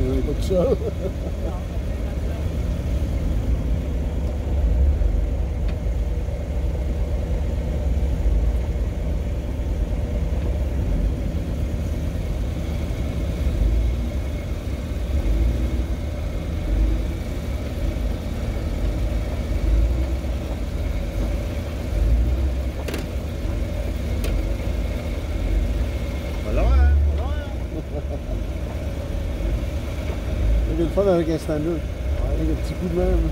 anyway, but uh, so. avec un petit coup de même.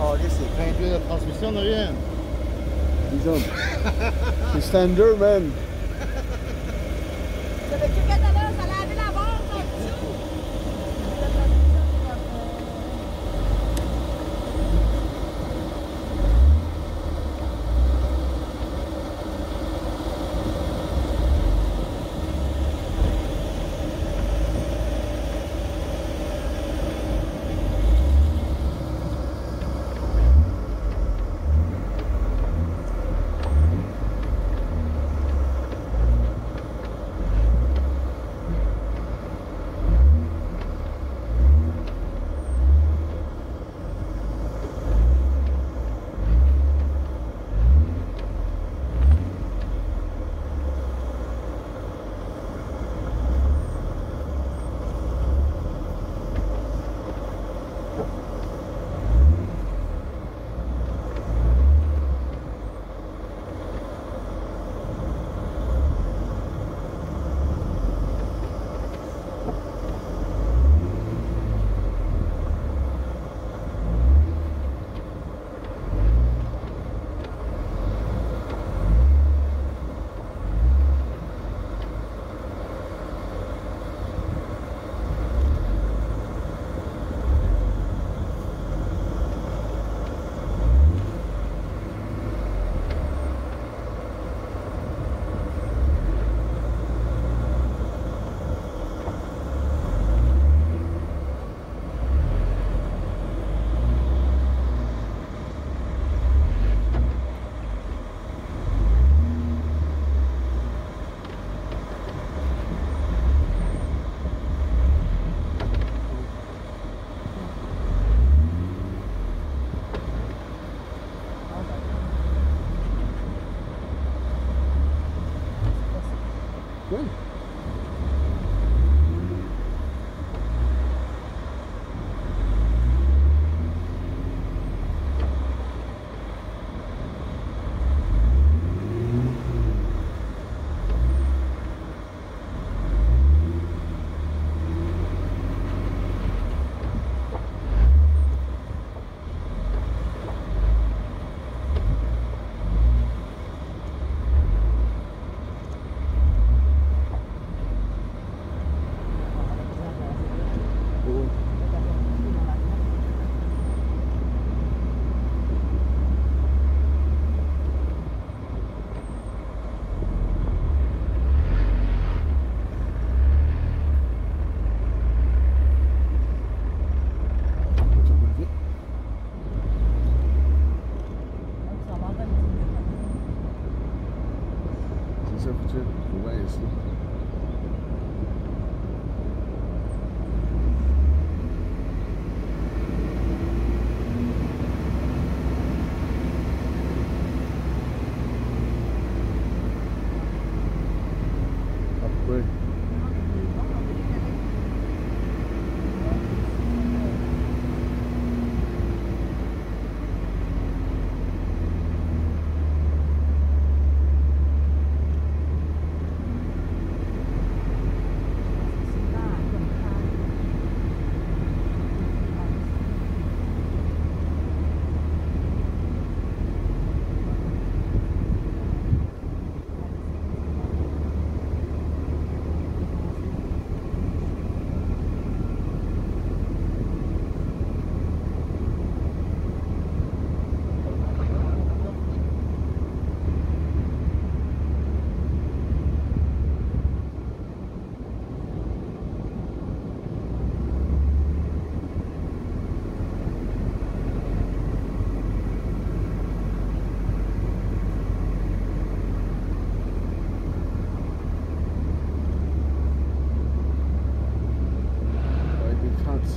Oh, là, c'est plein d'huile de rien. C'est standard, man. Checké tout à l'heure, ça Ouais.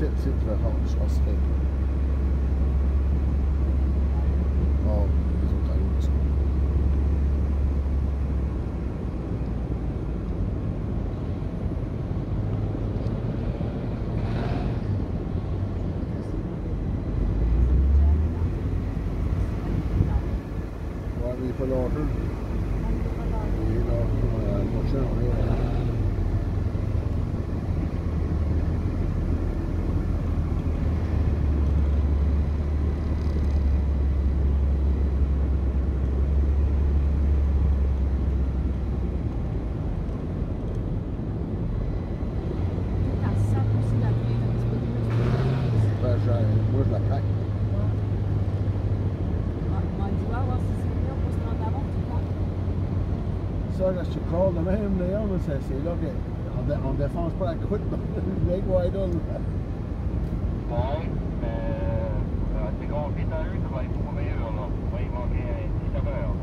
C'est c'est très rare, je pense que. Oh, les autres arrivent. ça. Ouais, mais il est pas lâché. Il est lâché dans la prochaine, on est. Ben, j'ai- moi, je la plaque. Ça, là, je crois de même, d'ailleurs, c'est là qu'on on défonce pas la croûte dans le Lake Widle. Ouais, mais euh, c'est compliqué dans eux, travaille beaucoup meilleur, là. Ouais, il manquait un 19 heures.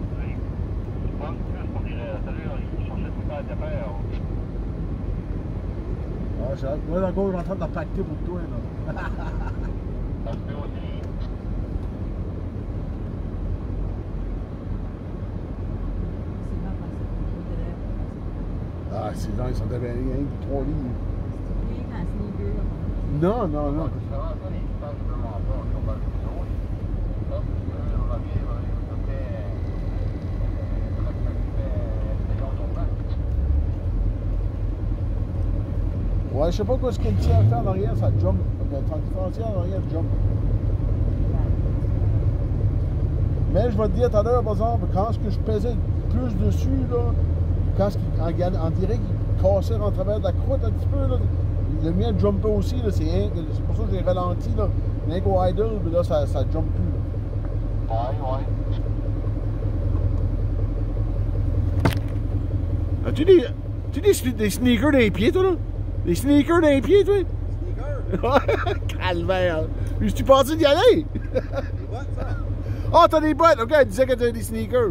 Je pense plus pour dire, euh, tout à l'heure, il cherchait tout le temps à faire. Ah, j'ai- moi, encore, je suis en train de la pacter pour toi, là. Ça se peut aussi. Ah, c'est dingue, ça devait rien que trois livres. Non, non, non. Ouais, je sais pas quoi ce qu'il tient à faire en arrière, ça jump. Le temps différentiel en arrière jump. Mais je vais te dire tout à l'heure, par exemple, quand ce que je pesais plus dessus, là, quand ce qu'il- en, en direct, il cassait en travers de la croûte un petit peu, là, le mien jumpait aussi, là, c'est pour ça que j'ai ralenti, là. Rien qu'au idle, mais là, ça, ça jump plus. là. Ouais, ouais. As-tu des, as-tu des, des sneakers dans les pieds, toi, là? Des sneakers dans les pieds, toi? Sneaker? Calvaire! Mais tu pensé d'y aller? Les bottes, ça? Ah, t'as des bottes! Ok, elle disait que t'avais des sneakers.